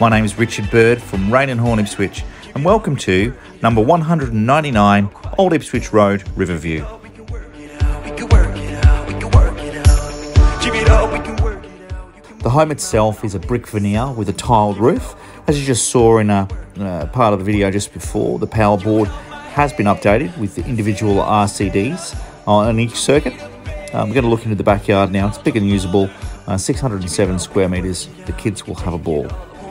My name is Richard Bird from Raine and Horne Ipswich, and welcome to number 199 Old Ipswich Road, Riverview. The home itself is a brick veneer with a tiled roof. As you just saw in a uh, part of the video just before, the power board has been updated with the individual RCDs on each circuit. Um, we're going to look into the backyard now. It's big and usable, uh, 607 square metres. The kids will have a ball.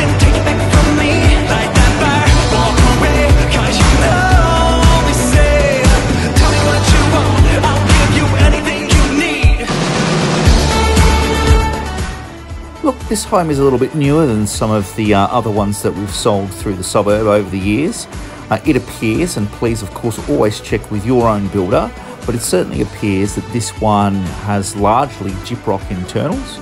then take it back from me. Like that fire, walk away, cause you know me say. Tell me what you want, I'll give you anything you need. Look, this home is a little bit newer than some of the uh, other ones that we've sold through the suburb over the years. Uh, it appears, and please, of course, always check with your own builder but it certainly appears that this one has largely gyprock internals.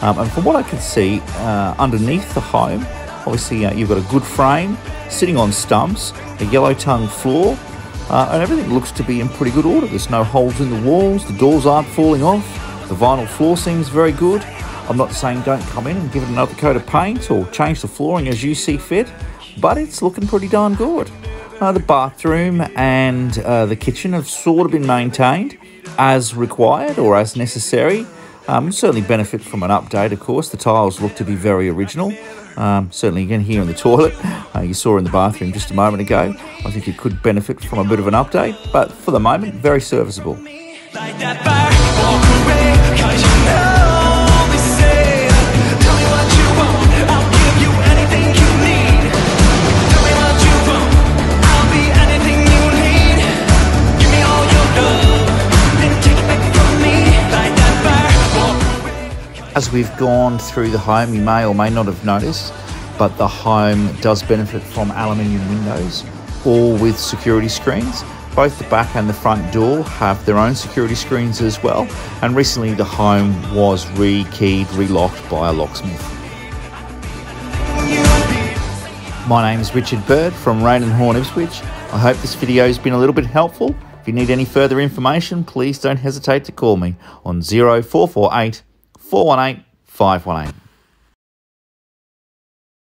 Um, and from what I can see, uh, underneath the home, obviously uh, you've got a good frame, sitting on stumps, a yellow tongue floor, uh, and everything looks to be in pretty good order. There's no holes in the walls, the doors aren't falling off, the vinyl floor seems very good. I'm not saying don't come in and give it another coat of paint or change the flooring as you see fit, but it's looking pretty darn good. Uh, the bathroom and uh, the kitchen have sort of been maintained as required or as necessary. Um, certainly benefit from an update, of course. The tiles look to be very original. Um, certainly, again, here in the toilet, uh, you saw in the bathroom just a moment ago. I think it could benefit from a bit of an update, but for the moment, very serviceable. As we've gone through the home, you may or may not have noticed, but the home does benefit from aluminium windows, all with security screens. Both the back and the front door have their own security screens as well, and recently the home was re-keyed, re-locked by a locksmith. My name is Richard Bird from Raine and Horne Ipswich. I hope this video has been a little bit helpful. If you need any further information, please don't hesitate to call me on 0448 418 518.